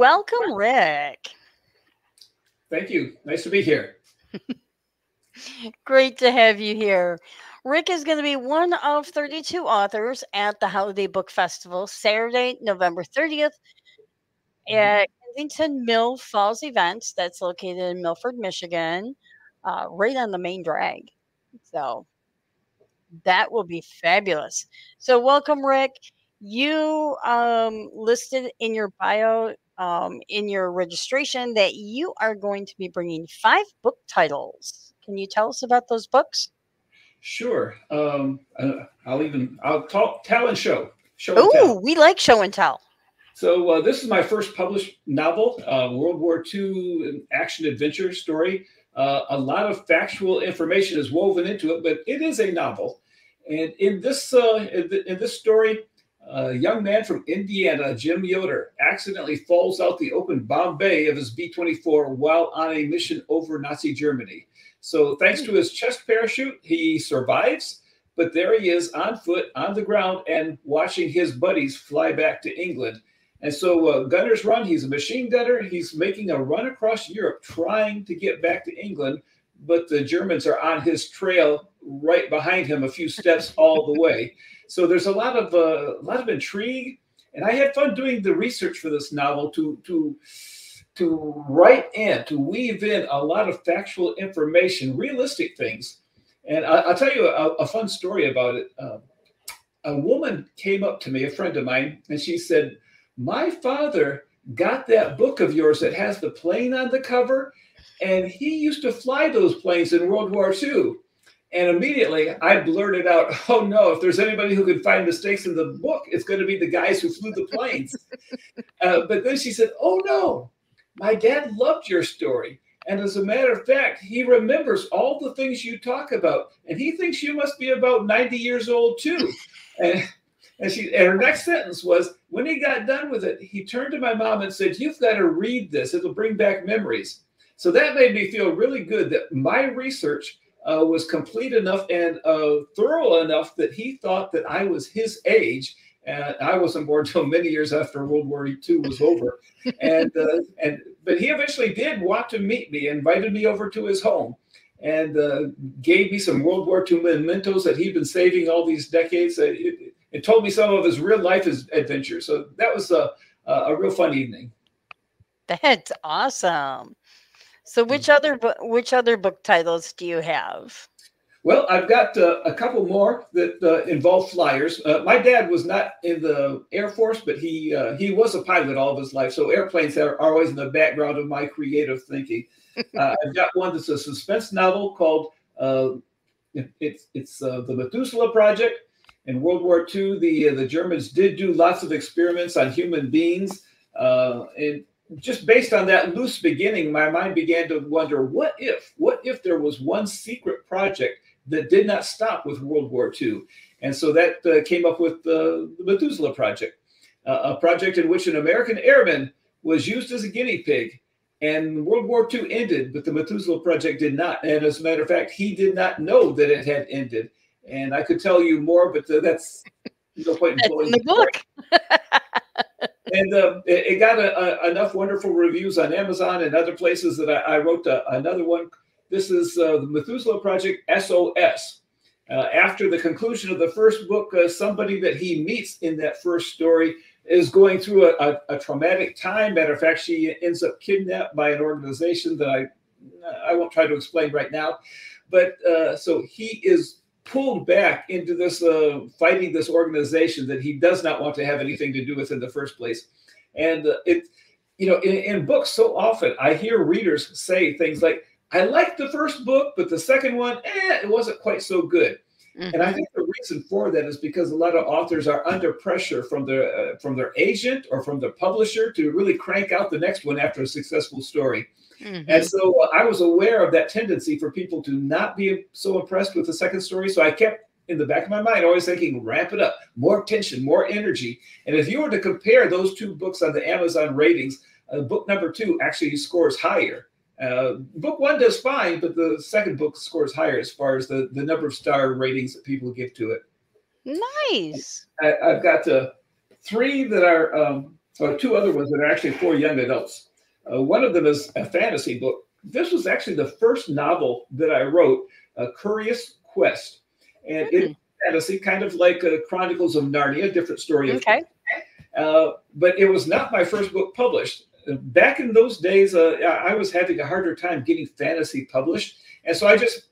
Welcome, Rick. Thank you. Nice to be here. Great to have you here. Rick is going to be one of 32 authors at the Holiday Book Festival, Saturday, November 30th Mm-hmm. at Kensington Mill Falls Events. That's located in Milford, Michigan, uh, right on the main drag. So that will be fabulous. So, welcome, Rick. You um, listed in your bio, um, in your registration, that you are going to be bringing five book titles. Can you tell us about those books? Sure. Um, uh, I'll even I'll talk tell and show. Show. Oh, we like show and tell. So uh, this is my first published novel, uh, World War II action adventure story. Uh, a lot of factual information is woven into it, but it is a novel. And in this uh, in, th- in this story, a young man from Indiana, Jim Yoder, accidentally falls out the open bomb bay of his B-24 while on a mission over Nazi Germany. So thanks to his chest parachute, he survives. But there he is on foot on the ground and watching his buddies fly back to England. And so uh, Gunner's Run, he's a machine gunner. He's making a run across Europe trying to get back to England, but the Germans are on his trail right behind him a few steps all the way. So there's a lot of uh, a lot of intrigue, and I had fun doing the research for this novel to to to write in, to weave in a lot of factual information, realistic things. And I, will tell you a, a, fun story about it. Uh, a woman came up to me, a friend of mine, and she said, my father got that book of yours that has the plane on the cover, and he used to fly those planes in World War II. And immediately I blurted out, Oh no, if there's anybody who could find mistakes in the book, it's going to be the guys who flew the planes. uh, but then she said, Oh no, my dad loved your story. And as a matter of fact, he remembers all the things you talk about. And he thinks you must be about 90 years old too. And and she and her next sentence was, when he got done with it, he turned to my mom and said, You've got to read this. It'll bring back memories. So that made me feel really good that my research uh, was complete enough and uh, thorough enough that he thought that I was his age. And I wasn't born until many years after World War II was over. and uh, and but he eventually did want to meet me, invited me over to his home, and uh, gave me some World War II mementos that he'd been saving all these decades. It, and told me some of his real life adventures. So that was a, a real fun evening. That's awesome. So which mm-hmm. other which other book titles do you have? Well, I've got uh, a couple more that uh, involve flyers. Uh, my dad was not in the Air Force, but he uh, he was a pilot all of his life. So airplanes are, always in the background of my creative thinking. Uh, I've got one that's a suspense novel called uh, it's it's the Methuselah Project. In World War II, the the Germans did do lots of experiments on human beings, and just based on that loose beginning, my mind began to wonder what if, what if there was one secret project that did not stop with World War II? And so that uh, came up with uh, the Methuselah Project, uh, a project in which an American airman was used as a guinea pig. And World War II ended, but the Methuselah Project did not. And as a matter of fact, he did not know that it had ended. And I could tell you more, but uh, that's no point in in the book. and uh, it, got a, a, enough wonderful reviews on Amazon and other places that I, I wrote a, another one. This is uh, the Methuselah Project SOS. Uh, after the conclusion of the first book, uh, somebody that he meets in that first story is going through a, a, a, traumatic time. Matter of fact, she ends up kidnapped by an organization that I I won't try to explain right now. But uh, so he is pulled back into this uh, fighting this organization that he does not want to have anything to do with in the first place. And uh, it, you know, in, in, books, so often I hear readers say things like, "I liked the first book, but the second one, eh, it wasn't quite so good." Mm-hmm. And I think the reason for that is because a lot of authors are under pressure from their uh, from their agent or from their publisher to really crank out the next one after a successful story. Mm-hmm. And so I was aware of that tendency for people to not be so impressed with the second story. So I kept in the back of my mind always thinking, ramp it up, more tension, more energy. And if you were to compare those two books on the Amazon ratings, uh, book number two actually scores higher. Uh, book one does fine, but the second book scores higher as far as the, the number of star ratings that people give to it. Nice. I, have got uh, three that are um, or two other ones that are actually for young adults. Uh, one of them is a fantasy book. This was actually the first novel that I wrote, A Curious Quest. And mm. it's fantasy, kind of like uh, Chronicles of Narnia, different story. Okay. Uh, but it was not my first book published. Back in those days, uh, I was having a harder time getting fantasy published. And so I just,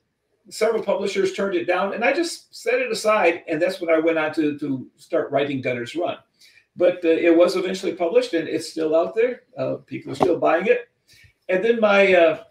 several publishers turned it down and I just set it aside. And that's when I went on to, to start writing Gunner's Run but uh, it was eventually published and it's still out there. Uh, people are still buying it. And then my uh,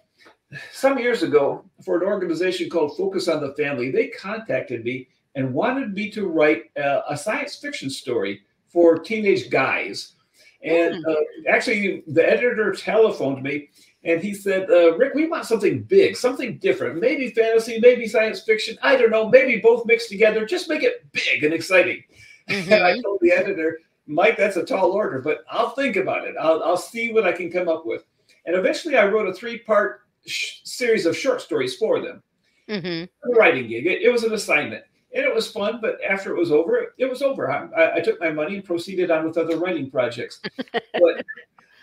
some years ago, for an organization called Focus on the Family, they contacted me and wanted me to write uh, a science fiction story for teenage guys. And hmm. uh, actually, the editor telephoned me and he said, uh, Rick, we want something big, something different, maybe fantasy, maybe science fiction. I don't know, maybe both mixed together. Just make it big and exciting. Mm-hmm. And I told the editor, Mike, that's a tall order, but I'll think about it. I'll, I'll see what I can come up with. And eventually, I wrote a three part sh- series of short stories for them. Mm-hmm. writing gig. It, it, was an assignment and it was fun, but after it was over, it was over. I, I took my money and proceeded on with other writing projects. but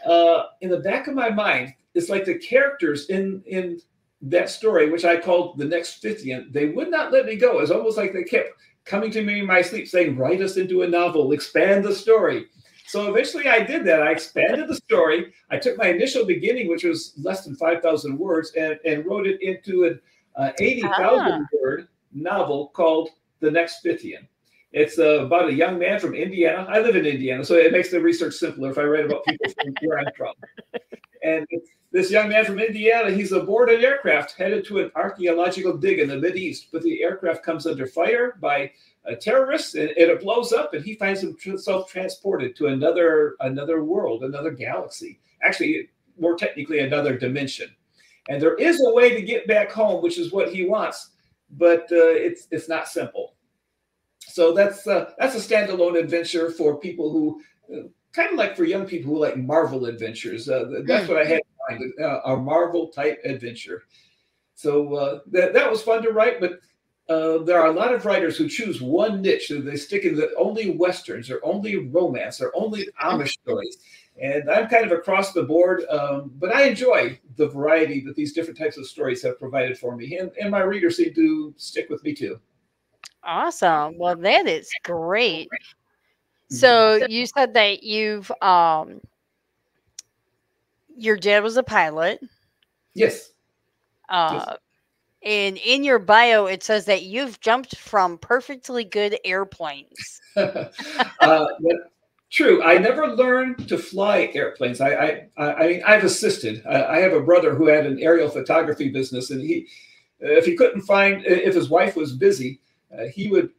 uh, in the back of my mind, it's like the characters in in that story, which I called the next Fithian, they would not let me go. It's almost like they kept coming to me in my sleep saying, write us into a novel, expand the story. So eventually I did that. I expanded the story. I took my initial beginning, which was less than 5,000 words, and, and wrote it into an uh, 80,000 ah. word novel called The Next Fithian. It's uh, about a young man from Indiana. I live in Indiana, so it makes the research simpler if I write about people from where I'm from. And this young man from Indiana, he's aboard an aircraft headed to an archaeological dig in the East, but the aircraft comes under fire by uh, terrorists and, and, it blows up, and he finds himself transported to another another world, another galaxy. Actually, more technically, another dimension. And there is a way to get back home, which is what he wants, but uh, it's it's not simple. So that's uh, that's a standalone adventure for people who uh, kind of like for young people who like Marvel adventures. Uh, that's mm. what I had in mind, uh, a Marvel type adventure. So uh, that, that was fun to write, but uh, there are a lot of writers who choose one niche. They stick in the only westerns or only romance or only Amish stories. And I'm kind of across the board, um, but I enjoy the variety that these different types of stories have provided for me. And, and my readers seem to stick with me too. Awesome. Well, that is great. So you said that you've um your dad was a pilot. Yes. Uh yes. and in your bio it says that you've jumped from perfectly good airplanes. uh, true. I never learned to fly airplanes. I I I mean I've assisted. I, I have a brother who had an aerial photography business and he if he couldn't find if his wife was busy, uh, he would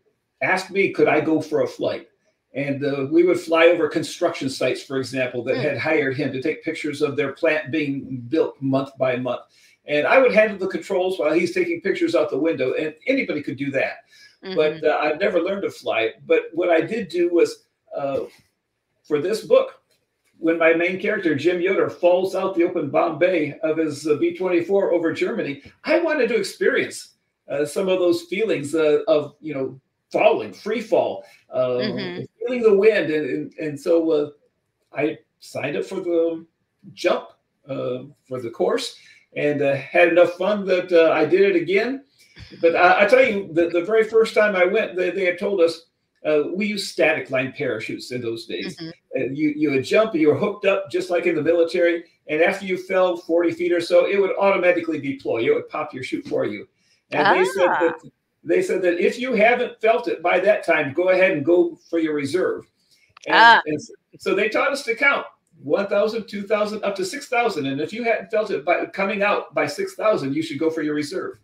ask me could I go for a flight and uh, we would fly over construction sites, for example, that had hired him to take pictures of their plant being built month by month. And I would handle the controls while he's taking pictures out the window. And anybody could do that. Mm-hmm. But uh, I've never learned to fly. But what I did do was uh, for this book, when my main character, Jim Yoder, falls out the open bomb bay of his uh, B 24 over Germany, I wanted to experience uh, some of those feelings uh, of, you know, falling, free fall, uh, mm-hmm. feeling the wind, and and, and so uh, I signed up for the jump uh, for the course, and uh, had enough fun that uh, I did it again. But I, I tell you, the, the very first time I went, they, they had told us uh, we used static line parachutes in those days. Mm-hmm. you you would jump, you were hooked up just like in the military, and after you fell 40 feet or so, it would automatically deploy. It would pop your chute for you. And ah. they said ah. that they said that if you haven't felt it by that time, go ahead and go for your reserve. And, ah. and so they taught us to count 1,000, 2,000, up to 6,000. And if you hadn't felt it by coming out by 6,000, you should go for your reserve.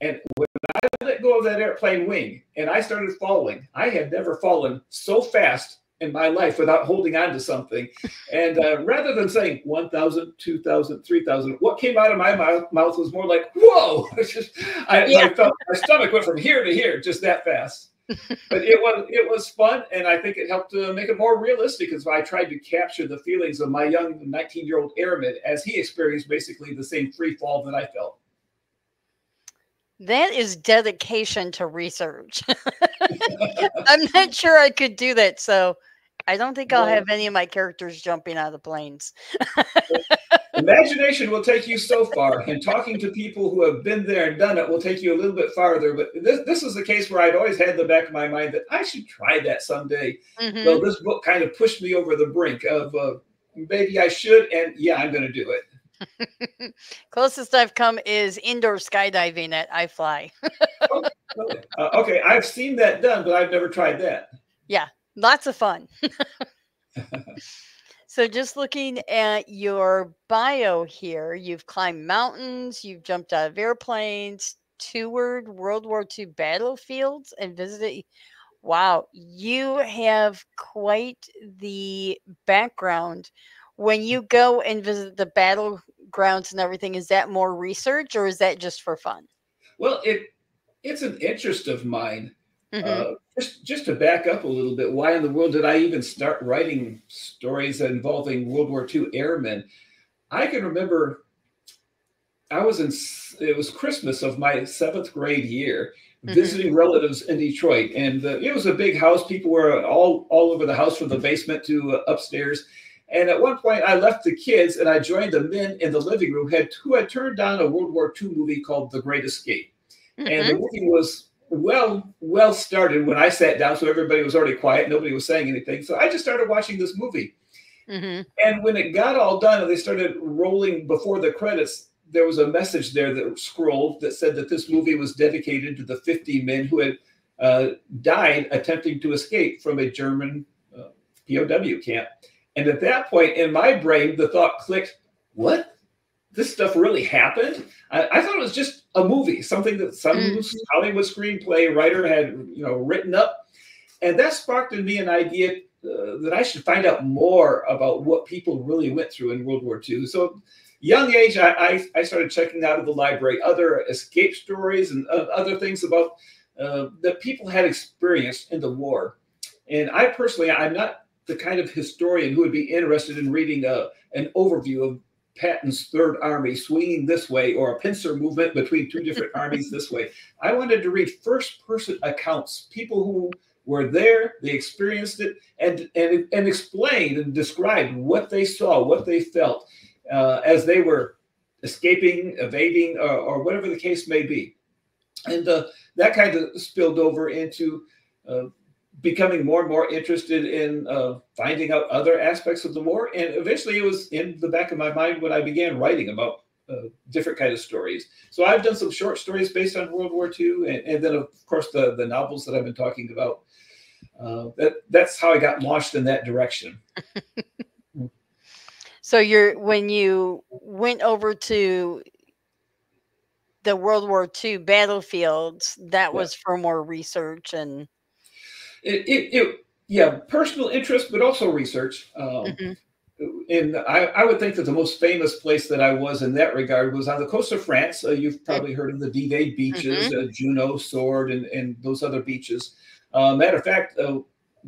And when I let go of that airplane wing and I started falling, I had never fallen so fast in my life without holding on to something. And uh, rather than saying 1,000, 2,000, 3,000, what came out of my mouth, mouth was more like, whoa. just, I, yeah. I felt my stomach went from here to here just that fast. but it was it was fun, and I think it helped to make it more realistic Because I tried to capture the feelings of my young 19 year old airman as he experienced basically the same free fall that I felt. That is dedication to research. I'm not sure I could do that. So I don't think I'll have any of my characters jumping out of the planes. Imagination will take you so far, and talking to people who have been there and done it will take you a little bit farther. But this, this is the case where I'd always had in the back of my mind that I should try that someday. Mm-hmm. Well, this book kind of pushed me over the brink of uh, maybe I should, and yeah, I'm going to do it. Closest I've come is indoor skydiving at iFly. oh, okay. Uh, okay, I've seen that done, but I've never tried that. Yeah, lots of fun. So just looking at your bio here, you've climbed mountains, you've jumped out of airplanes, toured World War II battlefields, and visited. Wow, you have quite the background. When you go and visit the battlegrounds and everything, is that more research or is that just for fun? Well, it it's an interest of mine. Mm-hmm. Uh, just just to back up a little bit, why in the world did I even start writing stories involving World War II airmen? I can remember I was in it was Christmas of my seventh grade year, mm-hmm. visiting relatives in Detroit, and uh, it was a big house. People were all all over the house from the basement to uh, upstairs. And at one point, I left the kids and I joined the men in the living room had, who had turned on a World War II movie called The Great Escape. Mm-hmm. And the mm-hmm. movie was well well started when I sat down, so everybody was already quiet, nobody was saying anything. So I just started watching this movie. Mm-hmm. And when it got all done and they started rolling before the credits, there was a message there that scrolled that said that this movie was dedicated to the 50 men who had uh, died attempting to escape from a German uh, POW camp. And at that point in my brain, the thought clicked, what? this stuff really happened. I, I, thought it was just a movie, something that some mm-hmm. Hollywood screenplay writer had, you know, written up, and that sparked in me an idea uh, that I should find out more about what people really went through in World War II. So, young age, I, I, I started checking out of the library other escape stories and uh, other things about uh, that people had experienced in the war. And I personally, I'm not the kind of historian who would be interested in reading a, uh, an overview of Patton's Third Army swinging this way or a pincer movement between two different armies this way. I wanted to read first person accounts, people who were there, they experienced it, and, and, and explained and described what they saw, what they felt uh, as they were escaping, evading, or, or, whatever the case may be. And uh, that kind of spilled over into uh, becoming more and more interested in uh, finding out other aspects of the war. And eventually, it was in the back of my mind when I began writing about uh, different kind of stories. So I've done some short stories based on World War II, and, and then of course the the novels that I've been talking about. Uh, that that's how I got launched in that direction. so you're when you went over to the World War II battlefields, that yeah. was for more research and it, it, it yeah, personal interest, but also research. Um, mm-hmm. And I, I, would think that the most famous place that I was in that regard was on the coast of France. Uh, you've probably heard of the D-Day beaches, mm-hmm. uh, Juno, Sword, and, and those other beaches. Uh, matter of fact, uh,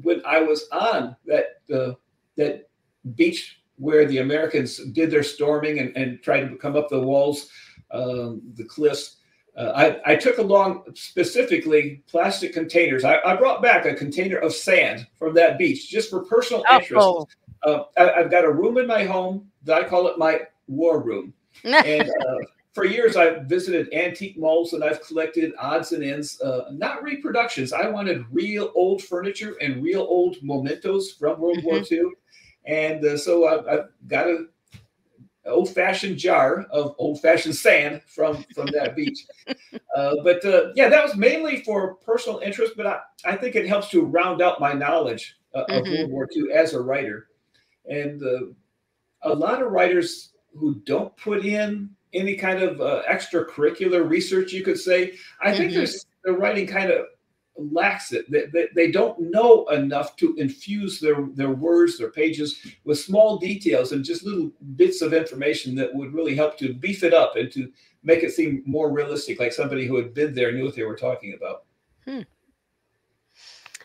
when I was on that uh, that beach where the Americans did their storming and, and tried to come up the walls, um, the cliffs, uh, I, I, took along specifically plastic containers. I, I, brought back a container of sand from that beach just for personal oh. interest. Uh, I, have got a room in my home that I call it my war room. and uh, for years, I've visited antique malls and I've collected odds and ends, uh, not reproductions. I wanted real old furniture and real old mementos from World mm-hmm. War II. And uh, so I've, I've got a old fashioned jar of old fashioned sand from from that beach. Uh, but uh, yeah, that was mainly for personal interest, but I, I think it helps to round out my knowledge uh, of mm-hmm. World War II as a writer. And uh, a lot of writers who don't put in any kind of uh, extracurricular research, you could say, I think mm-hmm. they're writing kind of lacks it. They, they, they, don't know enough to infuse their, their words, their pages with small details and just little bits of information that would really help to beef it up and to make it seem more realistic, like somebody who had been there knew what they were talking about. Hmm.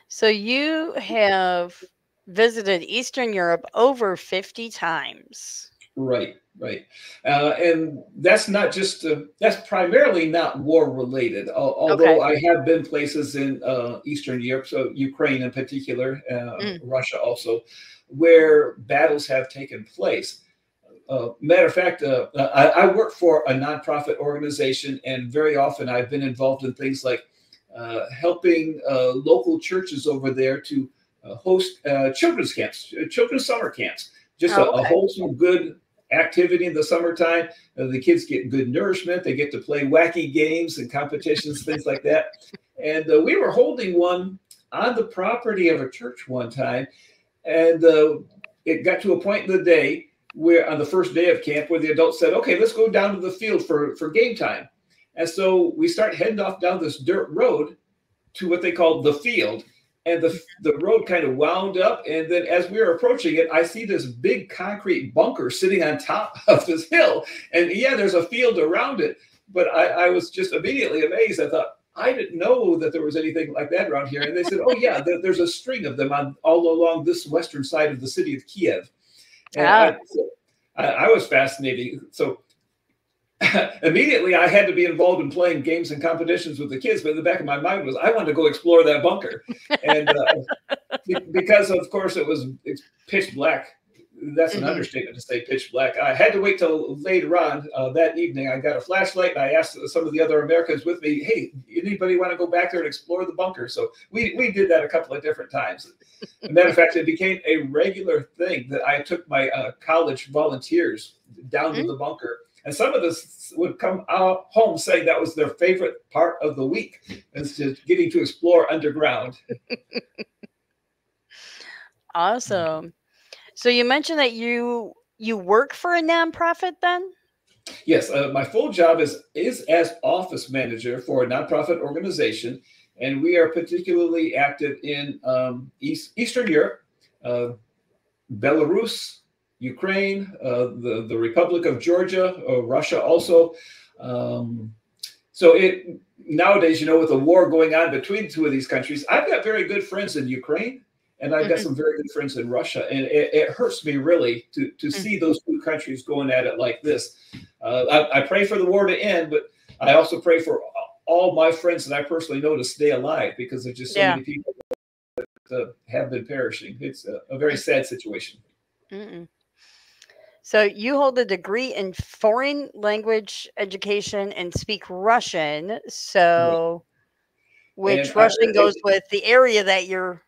So you have visited Eastern Europe over 50 times. Right, right, uh, and that's not just uh, that's primarily not war related. although okay. I have been places in uh, Eastern Europe, so Ukraine in particular, uh, mm. Russia also, where battles have taken place. Uh, matter of fact, uh, I, I, work for a nonprofit organization, and very often I've been involved in things like helping local churches over there to host children's camps, children's summer camps just oh, a, a, wholesome, good activity in the summertime. Uh, the kids get good nourishment. They get to play wacky games and competitions, things like that. And uh, we were holding one on the property of a church one time. And uh, it got to a point in the day where, on the first day of camp, where the adults said, okay, let's go down to the field for, for game time. And so we start heading off down this dirt road to what they called the field and the the road kind of wound up and then as we were approaching it i see this big concrete bunker sitting on top of this hill. And yeah there's a field around it but i, I was just immediately amazed. I thought i didn't know that there was anything like that around here. And they said oh yeah there, there's a string of them on all along this western side of the city of kiev. And ah. I, I, I was fascinated so immediately I had to be involved in playing games and competitions with the kids. But in the back of my mind was I wanted to go explore that bunker, and uh, because of course it was pitch black. That's an mm-hmm. understatement to say pitch black. I had to wait till later on uh, that evening. I got a flashlight and I asked some of the other Americans with me, "Hey, anybody want to go back there and explore the bunker?" So we we did that a couple of different times. Matter of fact, it became a regular thing that I took my uh, college volunteers down mm-hmm. to the bunker and some of us would come out home saying that was their favorite part of the week, is just getting to explore underground. awesome. So you mentioned that you you work for a nonprofit then? Yes, uh, my full job is is as office manager for a nonprofit organization, and we are particularly active in um, East, Eastern Europe, uh, Belarus, Ukraine, uh, the, the Republic of Georgia, uh, Russia also. Um, so it nowadays, you know, with the war going on between two of these countries, I've got very good friends in Ukraine and I've got mm-hmm. some very good friends in Russia. And it, it hurts me really to, to mm-hmm. see those two countries going at it like this. Uh, I, I, pray for the war to end, but I also pray for all my friends that I personally know to stay alive because there's just so yeah. many people that uh, have been perishing. It's a, a very sad situation. Mm-mm. So you hold a degree in foreign language education and speak Russian. So, which and Russian I, goes with the area that you're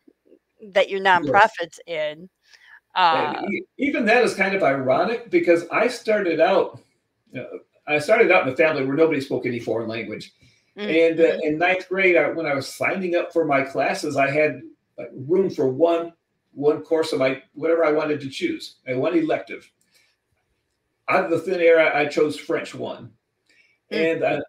that your nonprofit's yes. in. Uh, even that is kind of ironic because I started out, uh, I started out in a family where nobody spoke any foreign language, mm-hmm. and uh, in ninth grade, I, when I was signing up for my classes, I had room for one one course of my whatever I wanted to choose, and one elective out of the thin air, I, I chose French one. Mm. And I,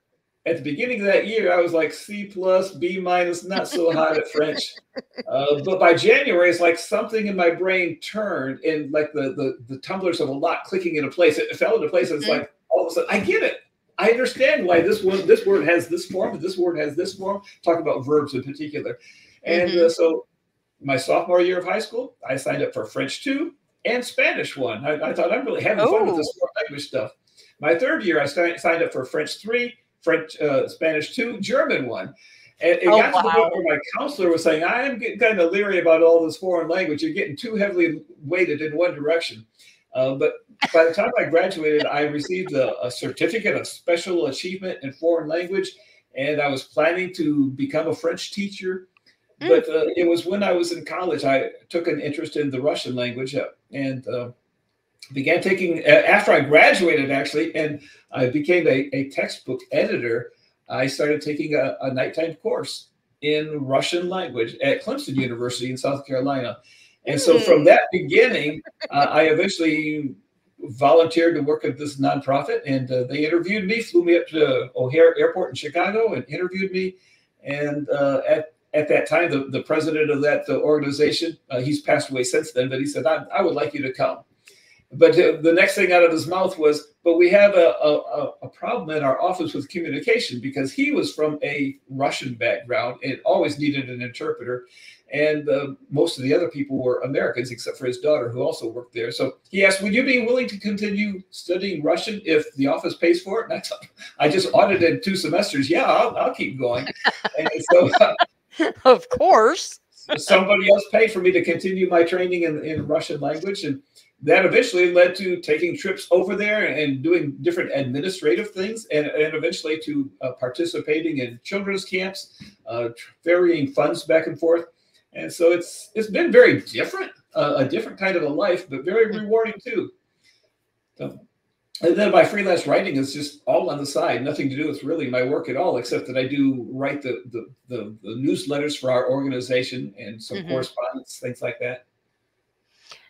at the beginning of that year, I was like C plus, B minus, not so hot at French. Uh, but by January, it's like something in my brain turned and like the, the, the tumblers of a lot clicking into place. It fell into place. And it's mm. like, all of a sudden, I get it. I understand why this one, this word has this form, this word has this form. Talk about verbs in particular. And mm-hmm. uh, so my sophomore year of high school, I signed up for French two, and Spanish one. I, I thought I'm really having fun with this oh. language stuff. My third year, I st- signed up for French three, French, uh, Spanish two, German one. And it oh, got to the point where my counselor was saying, I'm getting kind of leery about all this foreign language. You're getting too heavily weighted in one direction. Uh, but by the time I graduated, I received a, a, certificate of special achievement in foreign language. And I was planning to become a French teacher Mm. But uh, it was when I was in college, I took an interest in the Russian language uh, and uh, began taking, after I graduated actually, and I became a, a textbook editor, I started taking a, a nighttime course in Russian language at Clemson University in South Carolina. And so from mm. that beginning, uh, I eventually volunteered to work at this nonprofit and uh, they interviewed me, flew me up to O'Hare Airport in Chicago and interviewed me. And uh, at at that time, the, the president of that organization, uh, he's passed away since then, but he said, I, I would like you to come. but the next thing out of his mouth was, "But we have a, a, a problem in our office with communication because he was from a Russian background and always needed an interpreter, and uh, most of the other people were Americans except for his daughter who also worked there. So he asked, "Would you be willing to continue studying Russian if the office pays for it?" And I, just audited two semesters. Yeah, I'll, I'll keep going. And so, of course, somebody else paid for me to continue my training in, in Russian language and that eventually led to taking trips over there and doing different administrative things and, and eventually to uh, participating in children's camps uh, varying funds back and forth. And so it's it's been very different uh, a different kind of a life but very rewarding too. So, and then my freelance writing is just all on the side nothing to do with really my work at all except that i do write the the, the, the newsletters for our organization and some mm-hmm. correspondence things like that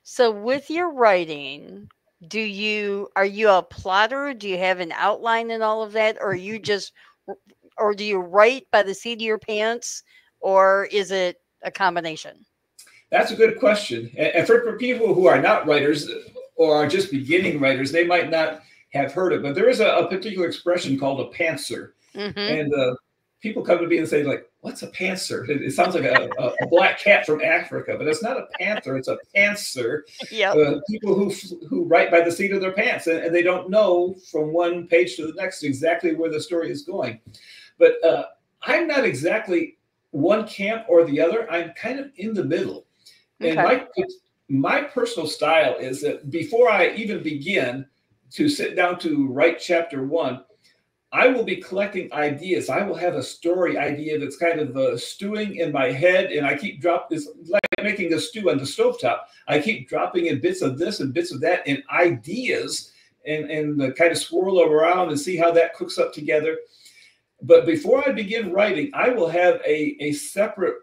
so with your writing, do you are you a plotter? Do you have an outline and all of that, or you just or do you write by the seat of your pants, or is it a combination? That's a good question. And for people who are not writers or are just beginning writers, they might not have heard it, but there is a, a particular expression called a pantser. Mm-hmm. And uh, people come to me and say, like, what's a panther? It, it sounds like a, a, a, black cat from Africa, but it's not a panther, it's a pantser. Yeah. Uh, people who who write by the seat of their pants and, and, they don't know from one page to the next exactly where the story is going. But uh, I'm not exactly one camp or the other. I'm kind of in the middle. Okay. And my my personal style is that before I even begin to sit down to write chapter one, I will be collecting ideas. I will have a story idea that's kind of uh, stewing in my head, and I keep dropping. It's like making a stew on the stovetop. I keep dropping in bits of this and bits of that, and ideas, and and uh, kind of swirl around and see how that cooks up together. But before I begin writing, I will have a a separate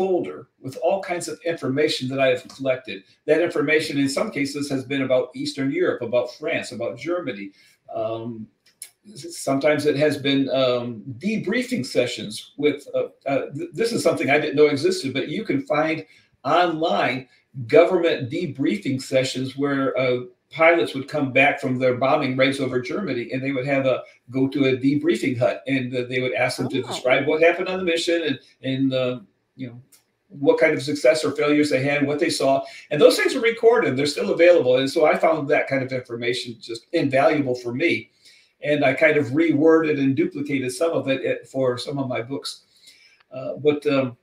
folder with all kinds of information that I have collected. That information, in some cases, has been about Eastern Europe, about France, about Germany. Um, sometimes it has been um, debriefing sessions with uh, uh, th- this is something i didn't know existed but you can find online government debriefing sessions where uh, pilots would come back from their bombing raids over germany and they would have a go to a debriefing hut and uh, they would ask them oh. to describe what happened on the mission and and uh, you know what kind of success or failures they had, what they saw, and those things are recorded. They're still available, and so I found that kind of information just invaluable for me and I kind of reworded and duplicated some of it for some of my books. Uh, but um,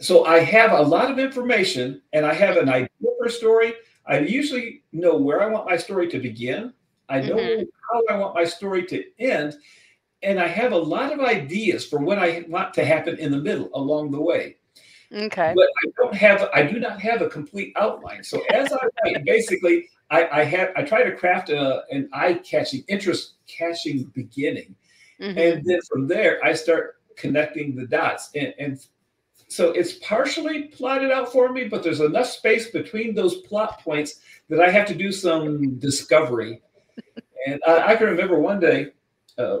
so I have a lot of information and I have an idea for a story. I usually know where I want my story to begin. I know mm-hmm. how I want my story to end. And I have a lot of ideas for what I want to happen in the middle along the way. Okay. But I don't have, I do not have a complete outline. So as I write, basically, I, I have I try to craft a, an eye-catching, interest-catching beginning, mm-hmm. and then from there I start connecting the dots. And, and so it's partially plotted out for me, but there's enough space between those plot points that I have to do some discovery. and I, I can remember one day, uh,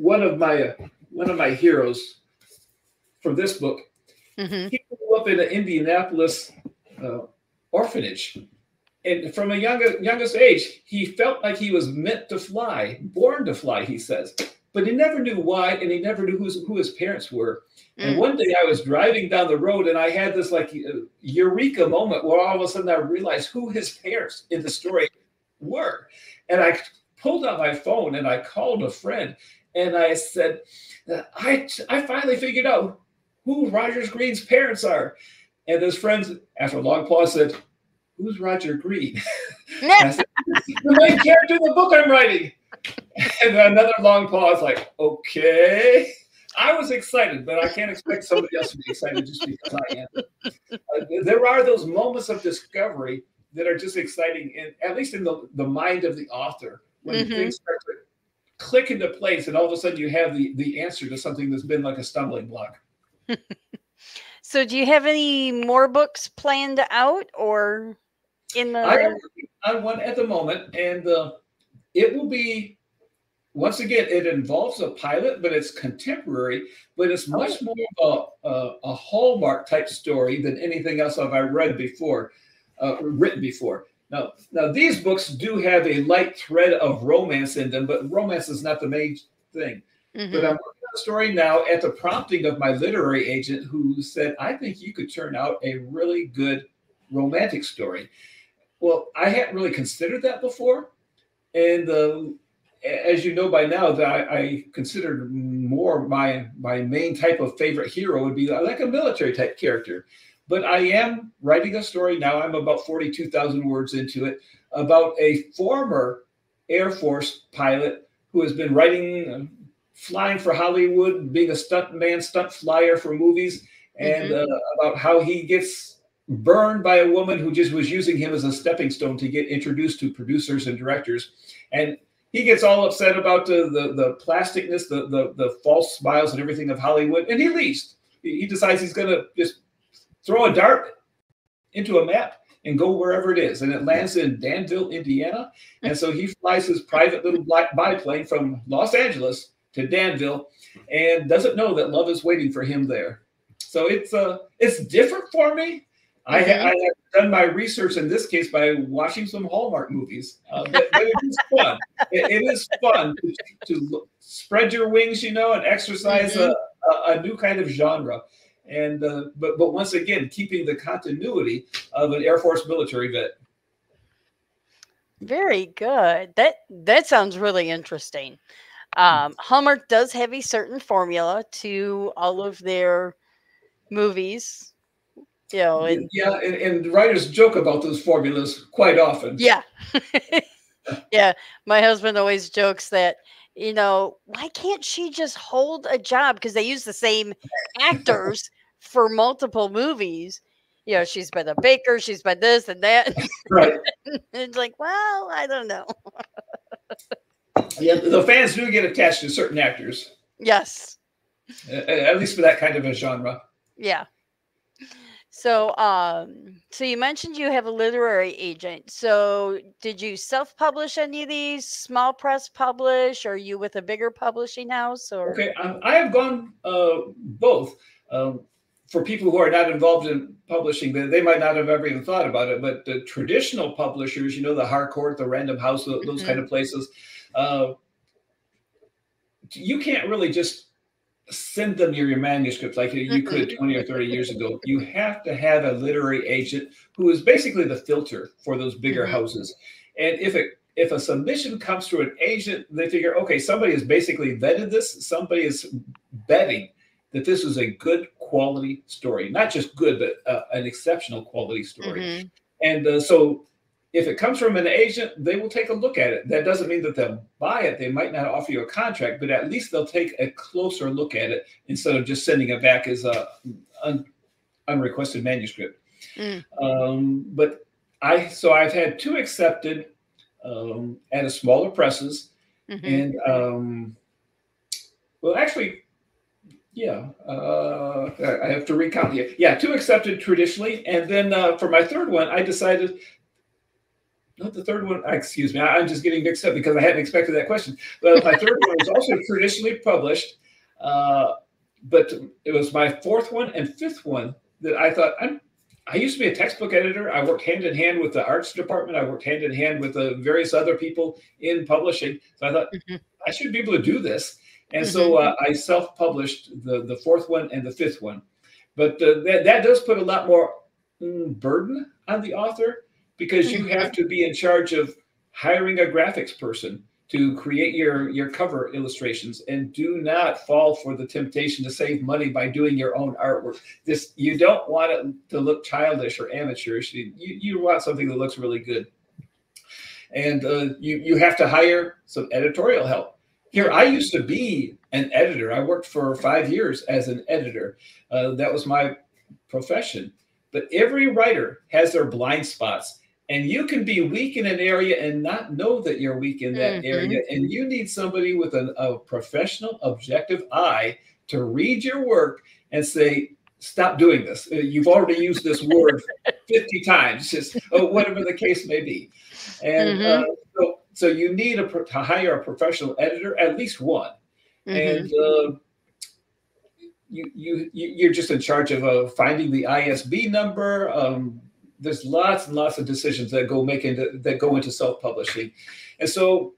one of my uh, one of my heroes from this book, mm-hmm. he grew up in an Indianapolis uh, orphanage and from a younger, youngest age, he felt like he was meant to fly, born to fly, he says. But he never knew why, and he never knew who his parents were. And one day I was driving down the road and I had this like eureka moment where all of a sudden I realized who his parents in the story were. And I pulled out my phone and I called a friend and I said, I, I finally figured out who Rogers Greene's parents are. And his friends, after a long pause, said, who's Roger Greene? said, the main character in the book I'm writing. And another long pause, like, okay. I was excited, but I can't expect somebody else to be excited just because I am. Uh, there are those moments of discovery that are just exciting, in, at least in the, the mind of the author, when mm-hmm. things start to click into place, and all of a sudden you have the, the answer to something that's been like a stumbling block. so, do you have any more books planned out, or? in the I working on one at the moment, and uh, it will be once again it involves a pilot, but it's contemporary, but it's much oh. more of a, a, a, hallmark type story than anything else I've read before, uh, written before. Now, now these books do have a light thread of romance in them, but romance is not the main thing. Mm-hmm. But I'm working on a story now at the prompting of my literary agent, who said, "I think you could turn out a really good romantic story." Well, I hadn't really considered that before, and uh, as you know by now, that I, I considered more my my main type of favorite hero would be like a military type character. But I am writing a story now. I'm about 42,000 words into it about a former Air Force pilot who has been writing, uh, flying for Hollywood, being a stunt man, stunt flyer for movies, and mm-hmm. uh, about how he gets burned by a woman who just was using him as a stepping stone to get introduced to producers and directors. And he gets all upset about the the, the plasticness, the, the the false smiles and everything of Hollywood, and he leaves. He, he decides he's going to just throw a dart into a map and go wherever it is. And it lands in Danville, Indiana. And so he flies his private little black biplane from Los Angeles to Danville and doesn't know that love is waiting for him there. So it's uh it's different for me. I, ha- I, have done my research in this case by watching some Hallmark movies, uh, but, but, it is fun. it, it is fun to, to, spread your wings, you know, and exercise mm-hmm. a, a, new kind of genre and uh, but but once again keeping the continuity of an Air Force military vet. Very good. That that sounds really interesting. Um, Hallmark does have a certain formula to all of their movies. You know, and, yeah, and, and writers joke about those formulas quite often. Yeah, yeah. My husband always jokes that you know, why can't she just hold a job? Because they use the same actors for multiple movies. You know, she's been a baker, she's been this and that. Right. it's like, well, I don't know. yeah, the fans do get attached to certain actors. Yes. At least for that kind of a genre. Yeah. So, um, so you mentioned you have a literary agent. So, did you self-publish any of these? Small press publish? Or are you with a bigger publishing house? Or okay, um, I have gone uh, both. Um, for people who are not involved in publishing, they, they might not have ever even thought about it. But the traditional publishers, you know, the Harcourt, the Random House, those mm-hmm. kind of places, uh, you can't really just send them your, your manuscript like you mm-hmm. could 20 or 30 years ago. You have to have a literary agent who is basically the filter for those bigger mm-hmm. houses. And if it if a submission comes through an agent, they figure, okay, somebody has basically vetted this, somebody is betting that this is a good quality story, not just good, but uh, an exceptional quality story. Mm-hmm. And uh, so if it comes from an agent, they will take a look at it. That doesn't mean that they'll buy it. They might not offer you a contract, but at least they'll take a closer look at it instead of just sending it back as a un, unrequested manuscript. Mm. Um, but I so I've had two accepted um, at a smaller presses, mm-hmm. and um, well, actually, yeah, uh, I have to recount here. Yeah, two accepted traditionally, and then uh, for my third one, I decided. Not the third one. Excuse me, I'm just getting mixed up because I hadn't expected that question. But my third one was also traditionally published, uh, but it was my fourth one and fifth one that I thought I'm. I used to be a textbook editor. I worked hand in hand with the arts department. I worked hand in hand with the various other people in publishing. So I thought mm-hmm. I should be able to do this. And mm-hmm. so uh, I self-published the the fourth one and the fifth one, but uh, that that does put a lot more mm, burden on the author because you have to be in charge of hiring a graphics person to create your your cover illustrations and do not fall for the temptation to save money by doing your own artwork. This you don't want it to look childish or amateurish. You, you want something that looks really good. And uh, you you have to hire some editorial help here, I used to be an editor. I worked for five years as an editor. Uh, that was my profession. But every writer has their blind spots. And you can be weak in an area and not know that you're weak in that mm-hmm. area. And you need somebody with an, a professional, objective eye to read your work and say, stop doing this. Uh, you've already used this word 50 times, just oh, whatever the case may be. And mm-hmm. uh, so so you need a, to hire a professional editor, at least one, mm-hmm. and uh, you you you're just in charge of uh, finding the ISB number, um, there's lots and lots of decisions that go make into that go into self-publishing, and so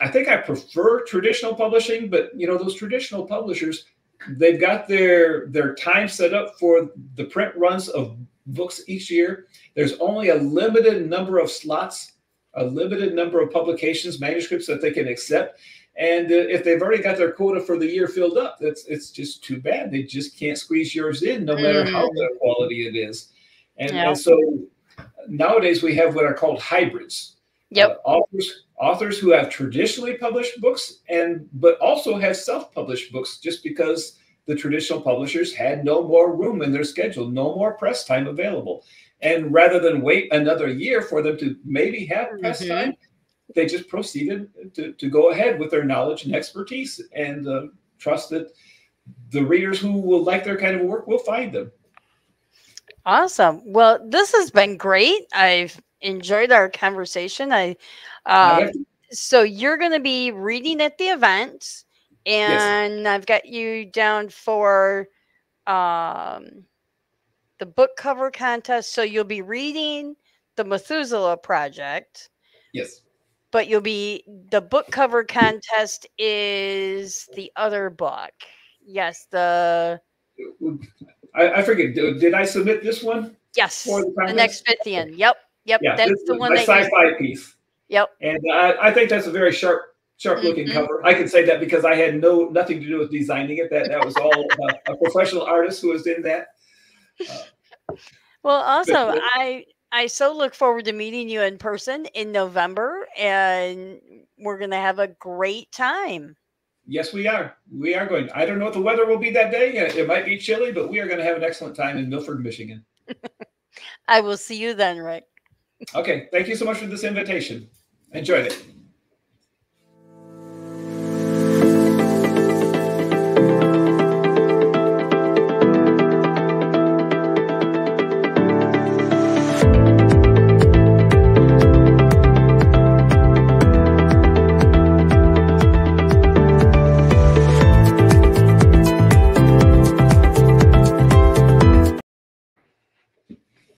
I think I prefer traditional publishing. But you know, those traditional publishers, they've got their their time set up for the print runs of books each year. There's only a limited number of slots, a limited number of publications, manuscripts that they can accept. And uh, if they've already got their quota for the year filled up, that's it's just too bad. They just can't squeeze yours in, no matter how Mm. good quality it is. And, Yeah. and so nowadays we have what are called hybrids. Yep. Uh, authors authors who have traditionally published books and but also have self-published books just because the traditional publishers had no more room in their schedule, no more press time available. And rather than wait another year for them to maybe have press Mhm. time, they just proceeded to, to go ahead with their knowledge and expertise and uh, trust that the readers who will like their kind of work will find them. Awesome. Well, this has been great. I've enjoyed our conversation. I um, so you're going to be reading at the event and I've got you down for um the book cover contest so you'll be reading the Methuselah project yes. but you'll be the book cover contest is the other book. Yes, the I, I forget. Did I submit this one? yes, the the next Fithian. Yep. Yep, Yeah, that's the one my that you, sci-fi piece. Yep. And I, I think that's a very sharp, sharp-looking Mhm. cover. I can say that because I had no nothing to do with designing it. That that was all a, a professional artist who was in that. Well, also, I I so look forward to meeting you in person in November, and we're gonna have a great time. Yes, we are. We are going. I don't know what the weather will be that day. Uh, It might be chilly, but we are going to have an excellent time in Milford, Michigan. I will see you then, Rick. Okay. Thank you so much for this invitation. Enjoyed it.